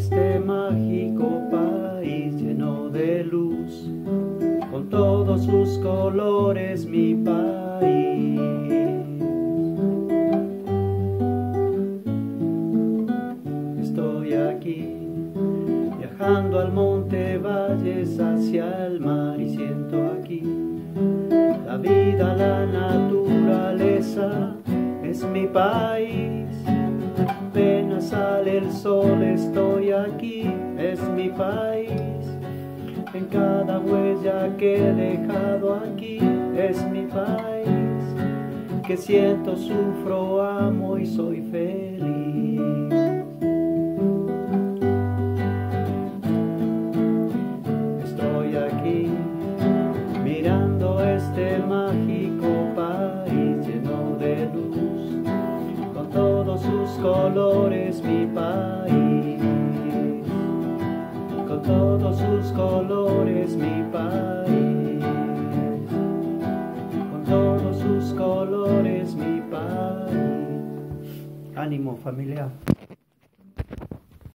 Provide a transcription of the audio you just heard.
este mágico país lleno de luz, con todos sus colores mi país. Estoy aquí, viajando al monte, valles, hacia el mar y siento aquí la vida, la naturaleza, es mi país sale el sol, estoy aquí, es mi país. En cada huella que he dejado aquí, es mi país. Que siento, sufro, amo y soy feliz. Con todos sus colores mi país, con todos sus colores mi país. Ánimo familia.